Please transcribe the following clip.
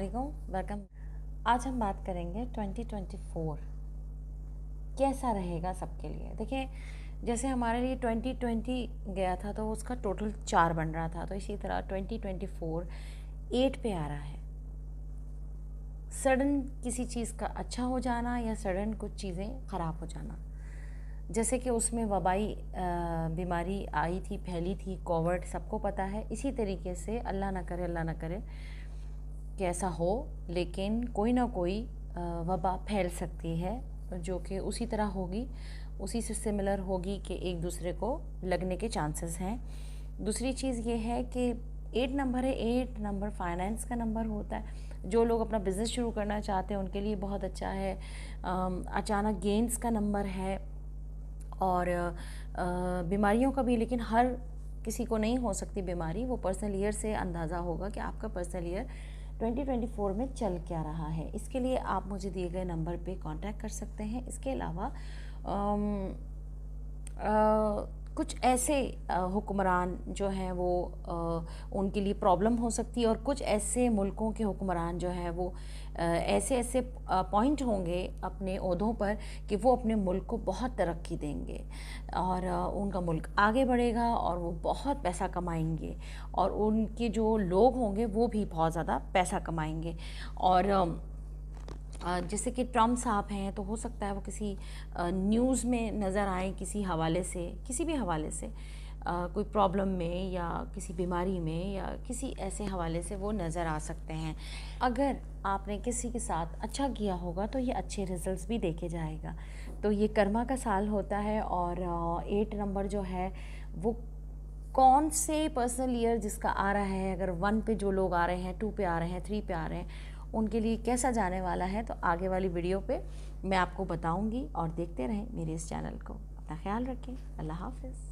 वालेकुम वेलकम। आज हम बात करेंगे 2024 कैसा रहेगा सबके लिए? देखिए, जैसे हमारे लिए 2020 गया था तो उसका टोटल चार बन रहा था तो इसी तरह 2024 एट पे आ रहा है। सडन किसी चीज़ का अच्छा हो जाना या सडन कुछ चीज़ें ख़राब हो जाना। जैसे कि उसमें वबाई बीमारी आई थी, फैली थी, कोविड, सबको पता है। इसी तरीके से अल्लाह ना करे, अल्लाह ना करे कि ऐसा हो, लेकिन कोई ना कोई वबा फैल सकती है, जो कि उसी तरह होगी। उसी से सिमिलर होगी कि एक दूसरे को लगने के चांसेस हैं। दूसरी चीज़ ये है कि एट नंबर है एट नंबर फाइनेंस का नंबर होता है। जो लोग अपना बिज़नेस शुरू करना चाहते हैं, उनके लिए बहुत अच्छा है। अचानक गेंस का नंबर है, और बीमारियों का भी, लेकिन हर किसी को नहीं हो सकती बीमारी। वो पर्सनल ईयर से अंदाज़ा होगा कि आपका पर्सनल ईयर 2024 में चल क्या रहा है? इसके लिए आप मुझे दिए गए नंबर पे कांटेक्ट कर सकते हैं। इसके अलावा कुछ ऐसे हुक्मरान जो हैं वो उनके लिए प्रॉब्लम हो सकती है और कुछ ऐसे मुल्कों के हुक्मरान जो हैं वो ऐसे ऐसे पॉइंट होंगे अपने अहदों पर कि वो अपने मुल्क को बहुत तरक्की देंगे और उनका मुल्क आगे बढ़ेगा और वो बहुत पैसा कमाएँगे और उनके जो लोग होंगे वो भी बहुत ज़्यादा पैसा कमाएँगे और जैसे कि ट्रंप साहब हैं तो हो सकता है वो किसी न्यूज़ में नज़र आए किसी हवाले से, किसी भी हवाले से कोई प्रॉब्लम में या किसी बीमारी में या किसी ऐसे हवाले से वो नज़र आ सकते हैं। अगर आपने किसी के साथ अच्छा किया होगा तो ये अच्छे रिजल्ट्स भी देखे जाएगा। तो ये कर्मा का साल होता है और एट नंबर जो है, वो कौन से पर्सनल ईयर जिसका आ रहा है, अगर वन पे जो लोग आ रहे हैं, टू पे आ रहे हैं, थ्री पे आ रहे हैं उनके लिए कैसा जाने वाला है तो आगे वाली वीडियो पे मैं आपको बताऊँगी और देखते रहें मेरे इस चैनल को। अपना ख्याल रखें। अल्लाह हाफिज़।